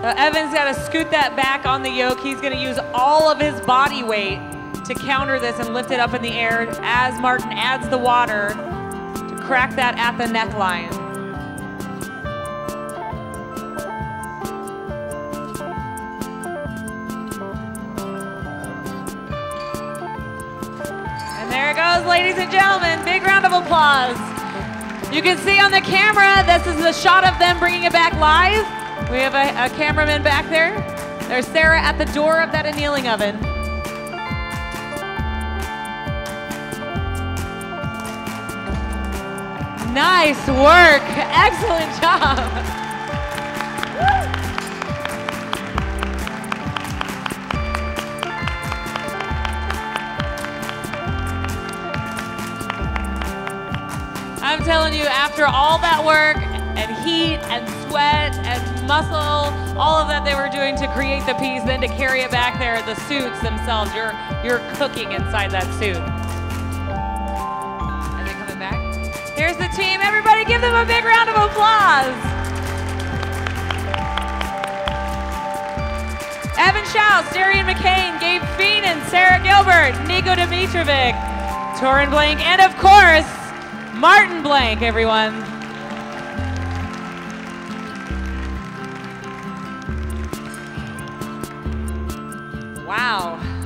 So Evan's got to scoot that back on the yoke. He's going to use all of his body weight to counter this and lift it up in the air as Martin adds the water to crack that at the neckline. And there it goes, ladies and gentlemen. Big round of applause. You can see on the camera, this is the shot of them bringing it back live. We have a, a cameraman back there. There's Sarah at the door of that annealing oven. Nice work. Excellent job. I'm telling you, after all that work and heat and sweat muscle, all of that they were doing to create the piece, then to carry it back there, the suits themselves, you're, you're cooking inside that suit. Are they coming back? Here's the team. Everybody give them a big round of applause. Evan Schaus, Darian McCain, Gabe Feenan, Sarah Gilbert, Nico Dimitrovic, Torin Blank, and of course, Martin Blank, everyone. Wow.